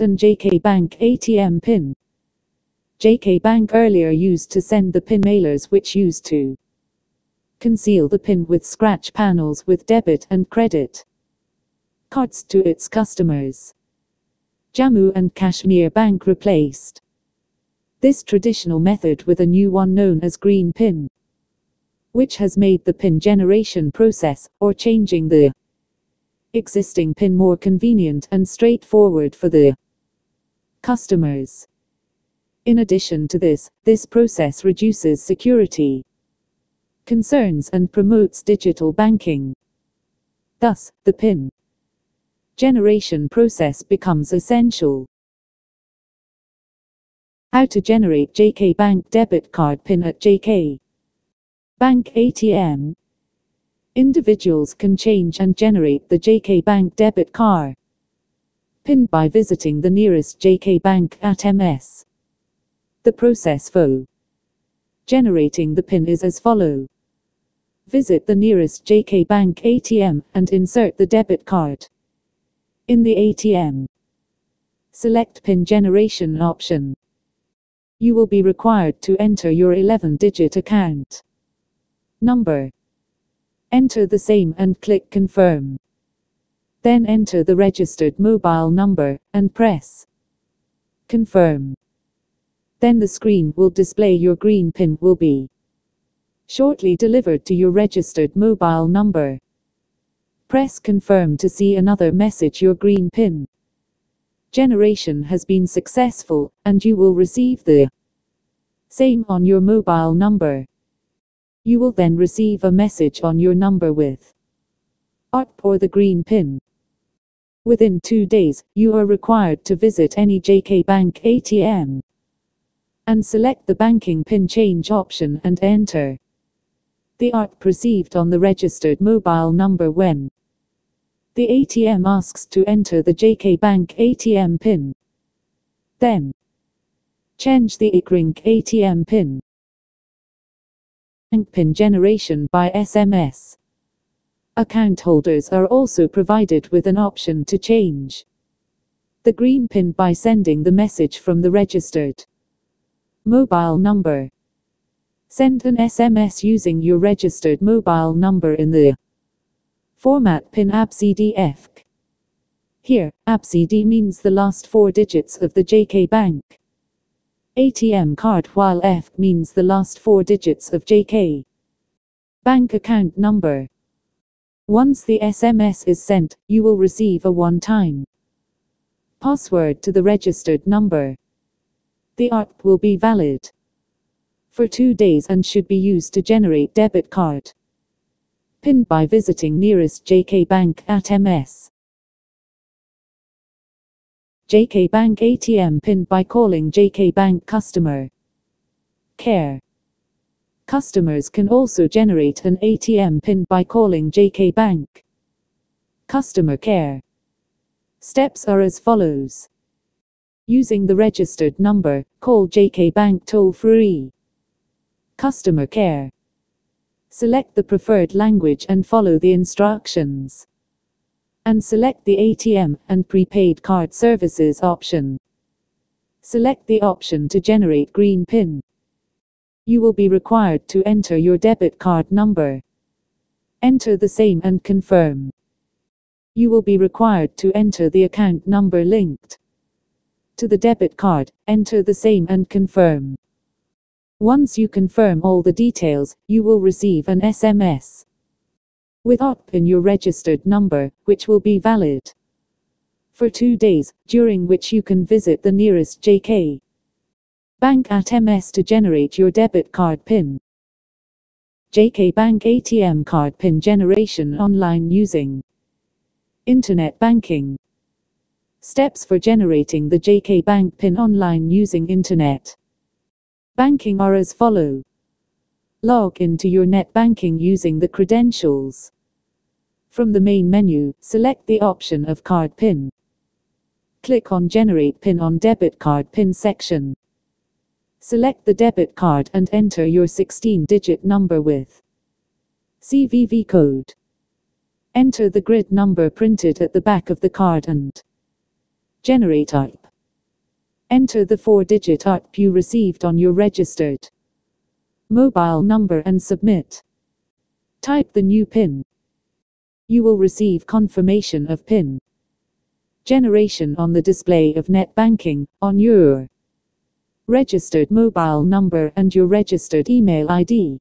and JK Bank ATM PIN. JK Bank earlier used to send the PIN mailers which used to conceal the PIN with scratch panels with debit and credit cards to its customers. Jammu and Kashmir Bank replaced this traditional method with a new one known as green PIN, which has made the PIN generation process, or changing the existing PIN more convenient and straightforward for the customers. In addition to this, this process reduces security concerns and promotes digital banking. Thus, the PIN generation process becomes essential. How to generate JK Bank debit card PIN at JK Bank ATM Individuals can change and generate the JK Bank debit card PIN by visiting the nearest JK Bank ATMs. The process for generating the PIN is as follow. Visit the nearest JK Bank ATM and insert the debit card in the ATM. Select PIN generation option. You will be required to enter your 11-digit account number. Enter the same and click confirm. Then enter the registered mobile number and press confirm. Then the screen will display your green pin will be shortly delivered to your registered mobile number. Press confirm to see another message your green pin generation has been successful and you will receive the same on your mobile number. You will then receive a message on your number with ARP or the green pin. Within two days, you are required to visit any JK Bank ATM and select the banking pin change option and enter the ARP perceived on the registered mobile number when the ATM asks to enter the JK Bank ATM pin. Then change the ICRINC ATM pin and PIN generation by SMS. Account holders are also provided with an option to change the green PIN by sending the message from the registered mobile number. Send an SMS using your registered mobile number in the format PIN ABCDF. Here, ABCD means the last four digits of the JK Bank ATM card while F means the last four digits of JK. Bank account number. Once the SMS is sent, you will receive a one-time password to the registered number. The ARP will be valid for two days and should be used to generate debit card PIN by visiting nearest JK Bank ATMs. JK Bank ATM PIN by calling JK Bank Customer Care. Customers can also generate an ATM PIN by calling JK Bank Customer Care. Steps are as follows. Using the registered number, call JK Bank toll free. Customer Care. Select the preferred language and follow the instructions and select the ATM and prepaid card services option. Select the option to generate green PIN. You will be required to enter your debit card number. Enter the same and confirm. You will be required to enter the account number linked to the debit card, enter the same and confirm. Once you confirm all the details, you will receive an SMS with ARP in your registered number, which will be valid for two days, during which you can visit the nearest JK Bank ATMs to generate your debit card PIN. JK Bank ATM card PIN generation online using Internet banking. Steps for generating the JK Bank PIN online using Internet banking are as follow. Log into your net banking using the credentials. From the main menu, select the option of Card PIN. Click on Generate PIN on Debit Card PIN section. Select the debit card and enter your 16-digit number with CVV code. Enter the grid number printed at the back of the card and generate ARP. Enter the four-digit ARP you received on your registered mobile number and submit. Type the new PIN. You will receive confirmation of PIN generation on the display of net banking on your registered mobile number and your registered email ID.